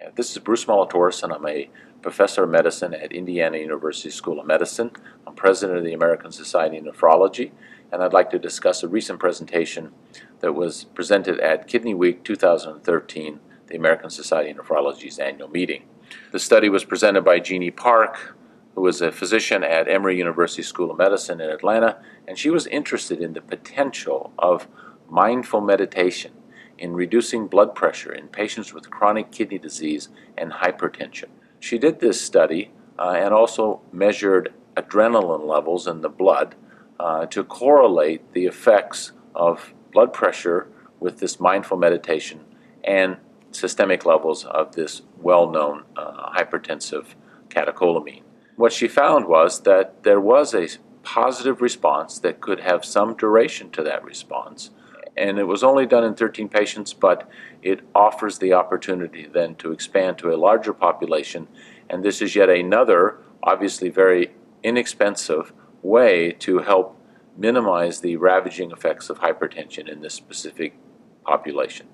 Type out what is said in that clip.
Uh, This is Bruce Molitoris, and I'm a professor of medicine at Indiana University School of Medicine. I'm president of the American Society of Nephrology, and I'd like to discuss a recent presentation that was presented at Kidney Week 2013, the American Society of Nephrology's annual meeting. The study was presented by Jeanie Park, who was a physician at Emory University School of Medicine in Atlanta, and she was interested in the potential of mindful meditation in reducing blood pressure in patients with chronic kidney disease and hypertension. She did this study uh, and also measured adrenaline levels in the blood uh, to correlate the effects of blood pressure with this mindful meditation and systemic levels of this well known uh, hypertensive catecholamine. What she found was that there was a positive response that could have some duration to that response and it was only done in 13 patients, but it offers the opportunity then to expand to a larger population. And this is yet another, obviously very inexpensive way to help minimize the ravaging effects of hypertension in this specific population.